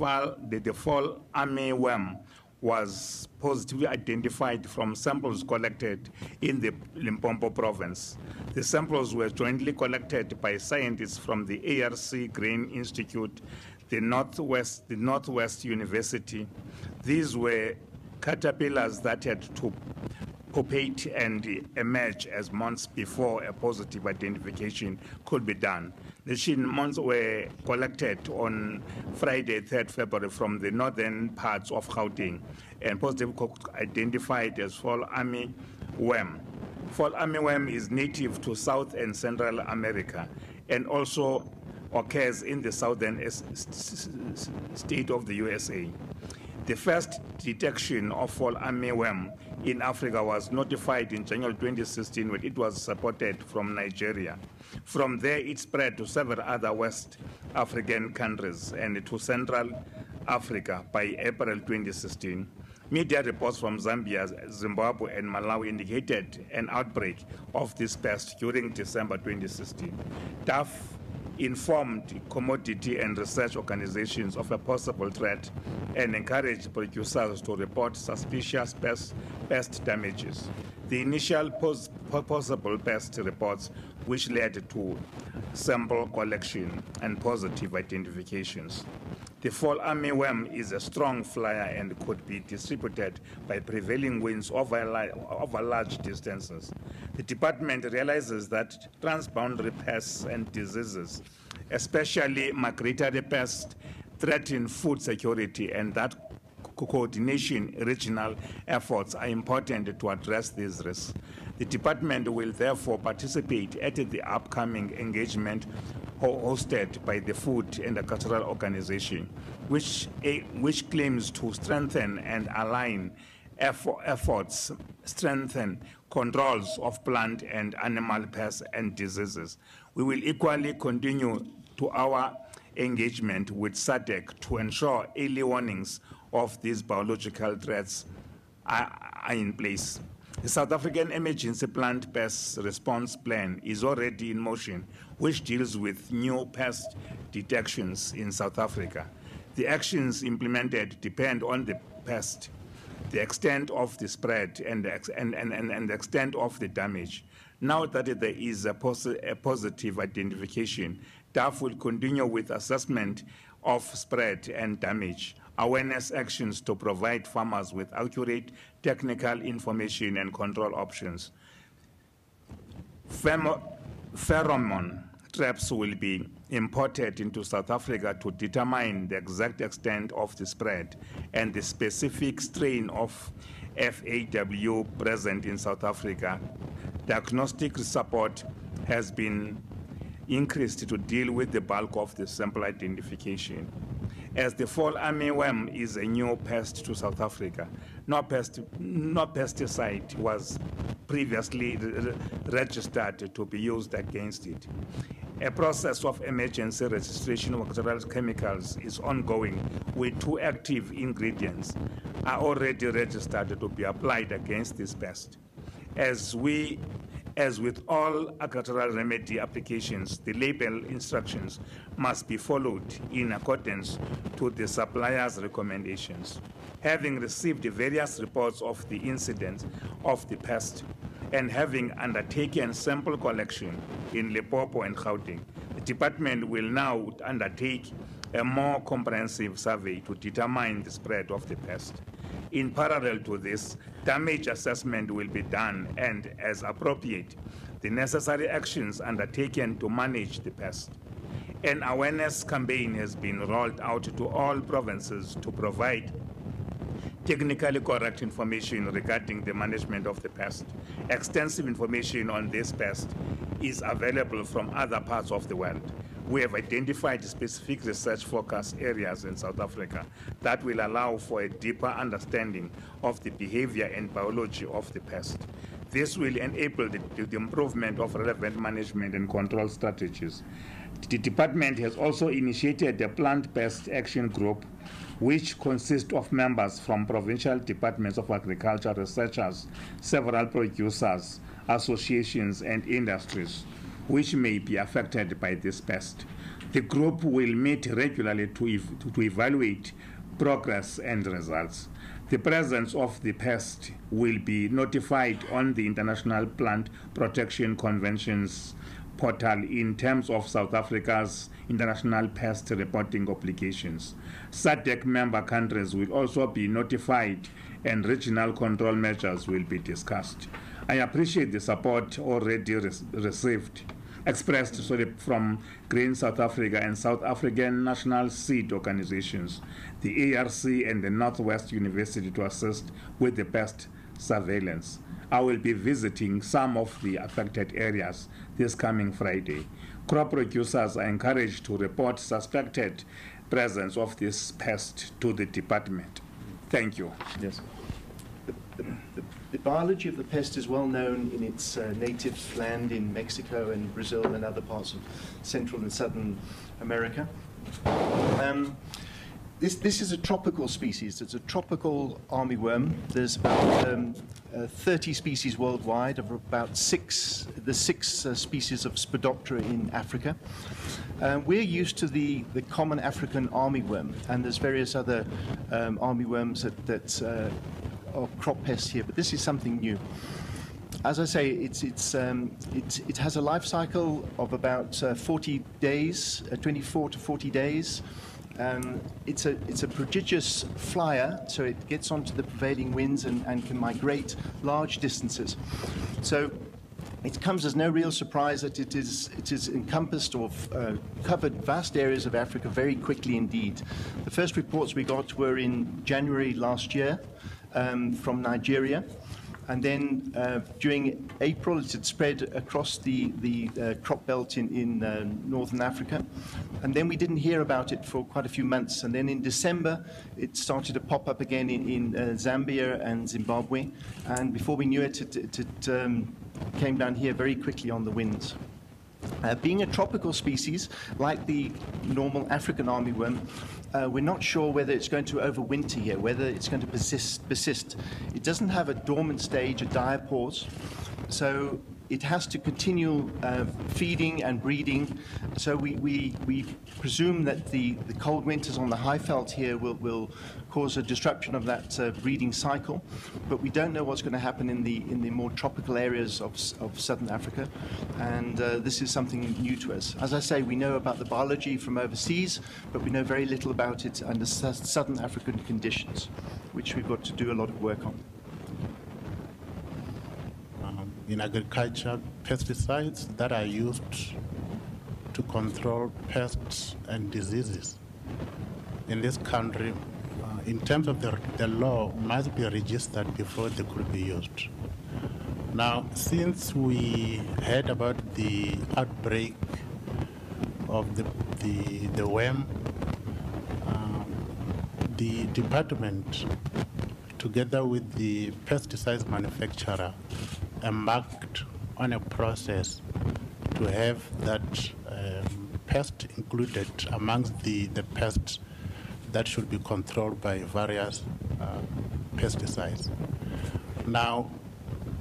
fall, the, fall army worm was positively identified from samples collected in the Limpopo province. The samples were jointly collected by scientists from the ARC Grain Institute, the Northwest, the Northwest University. These were caterpillars that had to pupate and emerge as months before a positive identification could be done. The shin were collected on Friday, 3rd February, from the northern parts of Gauteng and positively identified as fall army worm. Fall army worm is native to South and Central America and also occurs in the southern state of the USA. The first detection of fall army worm in Africa was notified in January 2016 when it was supported from Nigeria. From there, it spread to several other West African countries and to Central Africa by April 2016. Media reports from Zambia, Zimbabwe, and Malawi indicated an outbreak of this pest during December 2016. DAFF informed commodity and research organizations of a possible threat and encouraged producers to report suspicious pest, pest damages. The initial pos possible pest reports, which led to sample collection and positive identifications. The fall armyworm is a strong flyer and could be distributed by prevailing winds over, over large distances. The department realizes that transboundary pests and diseases, especially migratory pests, threaten food security and that coordination regional efforts are important to address these risks. The department will therefore participate at the upcoming engagement hosted by the Food and Agricultural Organization, which, eh, which claims to strengthen and align efforts, strengthen controls of plant and animal pests and diseases. We will equally continue to our engagement with SADC to ensure early warnings of these biological threats are, are in place. The South African Emergency Plant Pest Response Plan is already in motion, which deals with new pest detections in South Africa. The actions implemented depend on the pest, the extent of the spread, and the, and, and, and the extent of the damage. Now that there is a, posi a positive identification, DAFF will continue with assessment of spread and damage awareness actions to provide farmers with accurate technical information and control options. Pheromone traps will be imported into South Africa to determine the exact extent of the spread and the specific strain of FAW present in South Africa. Diagnostic support has been increased to deal with the bulk of the sample identification as the fall armyworm is a new pest to South Africa. No, pest, no pesticide was previously re registered to be used against it. A process of emergency registration of agricultural chemicals is ongoing with two active ingredients are already registered to be applied against this pest. As we as with all agricultural remedy applications, the label instructions must be followed in accordance to the supplier's recommendations. Having received various reports of the incidents of the pest and having undertaken sample collection in Limpopo and Gauteng, the department will now undertake a more comprehensive survey to determine the spread of the pest. In parallel to this, damage assessment will be done and, as appropriate, the necessary actions undertaken to manage the pest. An awareness campaign has been rolled out to all provinces to provide technically correct information regarding the management of the pest. Extensive information on this pest is available from other parts of the world we have identified specific research focus areas in South Africa that will allow for a deeper understanding of the behavior and biology of the pest. This will enable the, the improvement of relevant management and control strategies. The department has also initiated a plant pest action group which consists of members from provincial departments of agriculture, researchers, several producers, associations, and industries which may be affected by this pest. The group will meet regularly to, ev- to evaluate progress and results. The presence of the pest will be notified on the International Plant Protection Convention's portal in terms of South Africa's international pest reporting obligations. SADC member countries will also be notified and regional control measures will be discussed. I appreciate the support already re- received expressed sorry, from Grain South Africa and South African national seed organizations, the ARC and the Northwest University to assist with the pest surveillance. I will be visiting some of the affected areas this coming Friday. Crop producers are encouraged to report suspected presence of this pest to the department. Thank you. Yes. The, the, the, the biology of the pest is well known in its uh, native land in Mexico and Brazil and other parts of Central and Southern America. Um, this, this is a tropical species. It's a tropical armyworm. There's about um, uh, 30 species worldwide, of about six, the six uh, species of Spodoptera in Africa. Uh, we're used to the, the common African armyworm, and there's various other um, armyworms that, that uh, are crop pests here, but this is something new. As I say, it's, it's, um, it, it has a life cycle of about uh, 40 days, uh, 24 to 40 days. Um, it's, a, it's a prodigious flyer, so it gets onto the prevailing winds and, and can migrate large distances. So it comes as no real surprise that it is, it is encompassed or uh, covered vast areas of Africa very quickly indeed. The first reports we got were in January last year um, from Nigeria. And then uh, during April, it had spread across the, the uh, crop belt in, in uh, northern Africa. And then we didn't hear about it for quite a few months. And then in December, it started to pop up again in, in uh, Zambia and Zimbabwe. And before we knew it, it, it, it um, came down here very quickly on the winds. Uh, being a tropical species, like the normal African armyworm, uh, we're not sure whether it's going to overwinter here, whether it's going to persist. persist. It doesn't have a dormant stage, a diapause, so it has to continue uh, feeding and breeding. So we, we, we presume that the, the cold winters on the high veld here will, will cause a disruption of that uh, breeding cycle. But we don't know what's going to happen in the, in the more tropical areas of, of southern Africa. And uh, this is something new to us. As I say, we know about the biology from overseas, but we know very little about it under southern African conditions, which we've got to do a lot of work on. um, in agriculture pesticides that are used to control pests and diseases in this country uh, in terms of the, the law must be registered before they could be used. Now since we heard about the outbreak of the the, the worm um, the department together with the pesticide manufacturer, embarked on a process to have that um, pest included amongst the, the pests that should be controlled by various uh, pesticides. Now,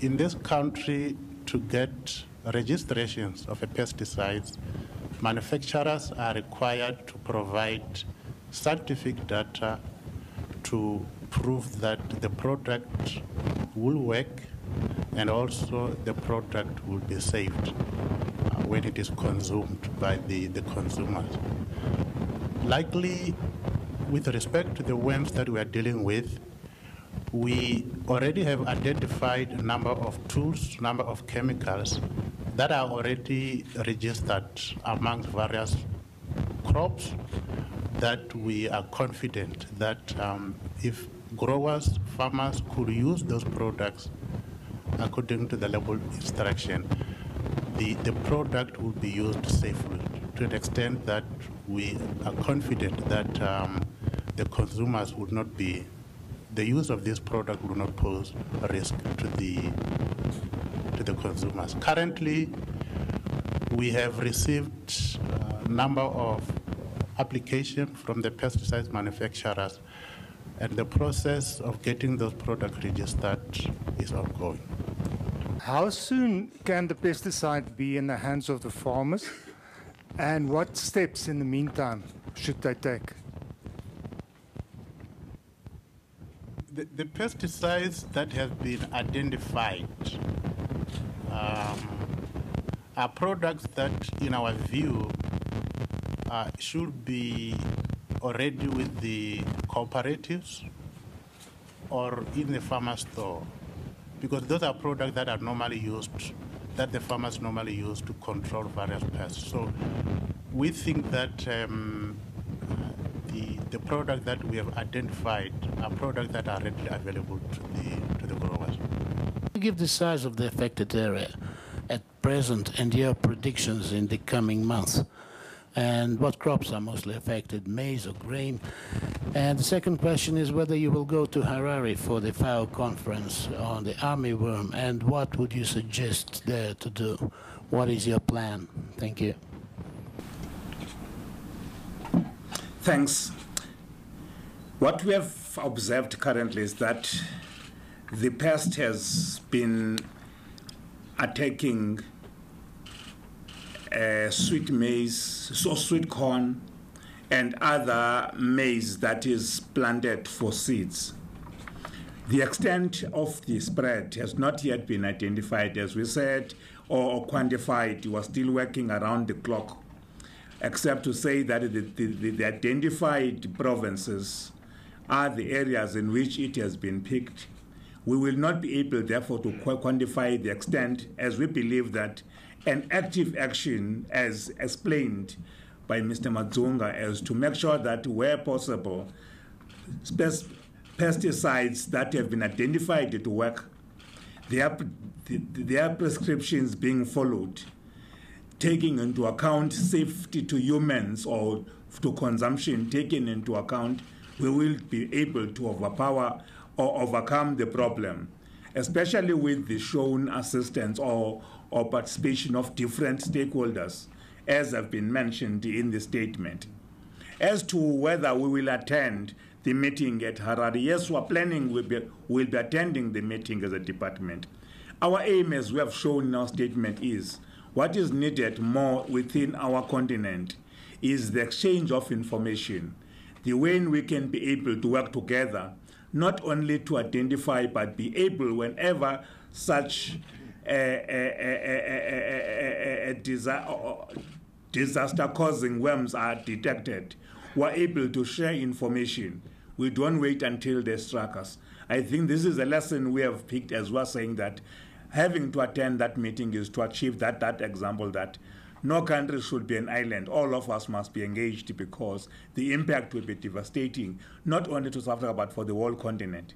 in this country, to get registrations of a pesticides, manufacturers are required to provide scientific data to prove that the product will work and also the product will be saved uh, when it is consumed by the, the consumers. Likely, with respect to the worms that we are dealing with, we already have identified a number of tools, number of chemicals that are already registered amongst various crops that we are confident that um, if growers, farmers could use those products according to the label instruction, the, the product will be used safely to an extent that we are confident that um, the consumers would not be, the use of this product will not pose a risk to the, to the consumers. Currently, we have received a number of applications from the pesticide manufacturers and the process of getting those products registered is ongoing. How soon can the pesticide be in the hands of the farmers? And what steps in the meantime should they take? The, the pesticides that have been identified um, are products that, in our view, uh, should be already with the cooperatives or in the farmer store, because those are products that are normally used, that the farmers normally use to control various pests. So we think that um, the, the product that we have identified are products that are readily available to the, to the growers. Give the size of the affected area at present and your predictions in the coming months. And what crops are mostly affected, maize or grain? And the second question is whether you will go to Harare for the FAO conference on the armyworm, and what would you suggest there to do? What is your plan? Thank you. Thanks. What we have observed currently is that the pest has been attacking uh, sweet maize, so sweet corn, and other maize that is planted for seeds. The extent of the spread has not yet been identified, as we said, or, quantified. We're still working around the clock, except to say that the, the, the identified provinces are the areas in which it has been picked. We will not be able, therefore, to quantify the extent, as we believe that an active action, as explained by Mr. Madzunga, is to make sure that, where possible, pesticides that have been identified to work, their, their prescriptions being followed, taking into account safety to humans or to consumption taken into account, we will be able to overpower or overcome the problem, especially with the shown assistance or or participation of different stakeholders, as have been mentioned in the statement. As to whether we will attend the meeting at Harare, yes, we're planning, we'll be, we'll be attending the meeting as a department. Our aim, as we have shown in our statement, is what is needed more within our continent is the exchange of information, the way in we can be able to work together, not only to identify, but be able, whenever such disaster causing worms are detected, we're able to share information. We don't wait until they strike us. I think this is a lesson we have picked as we're saying that having to attend that meeting is to achieve that, that example that no country should be an island. All of us must be engaged because the impact will be devastating, not only to South Africa, but for the whole continent.